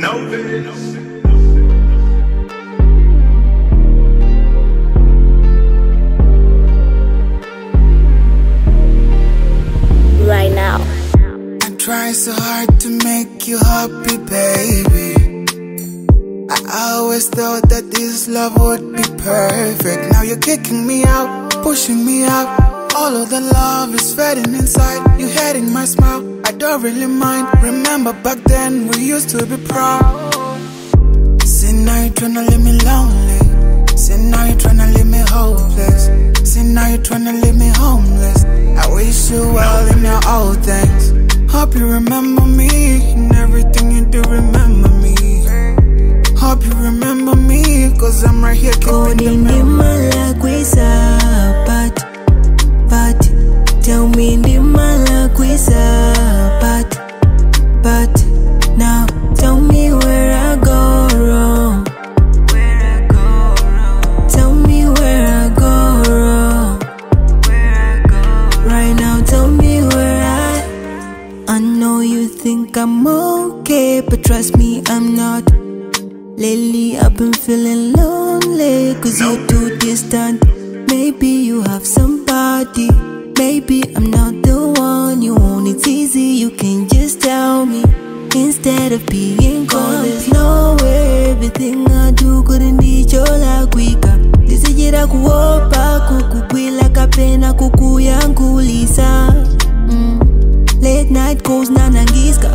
Novice. right now. I try so hard to make you happy, baby. I always thought that this love would be perfect. Now you're kicking me out, pushing me out. All of the love is fading inside. You hating my smile, I don't really mind. Remember back then we used to be proud. See now you tryna leave me lonely. See now you tryna leave me hopeless. See now you tryna leave me homeless. I wish you well in your old things. Hope you remember me and everything you do. Remember me. Hope you remember me, cause I'm right here keeping the memory. Now tell me where I go wrong. Where I go wrong tell me where I go wrong. Where I go right now tell me where I I know you think I'm okay but trust me I'm not. Lately I've been feeling lonely cause you're too distant. Maybe you have somebody Maybe I'm not Instead of being cold There's no way everything I do. Couldn't be chola quicker Ndisijira kuopa kukugwila kapena kukuyangulisa mm. Late night calls nanangiska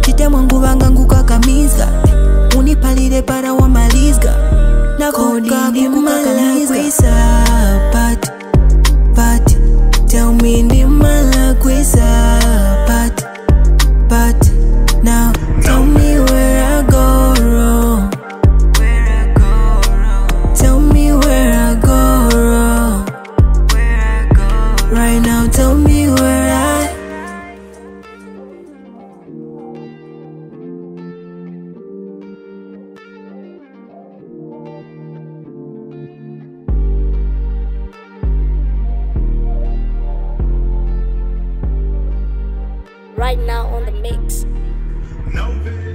chitemwa nguva ngangu kakamizga unipalire para wamalizga nakokakukumalakwisa but but tell me ndimalakwisa Right now on the mix. Novice.